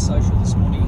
social this morning.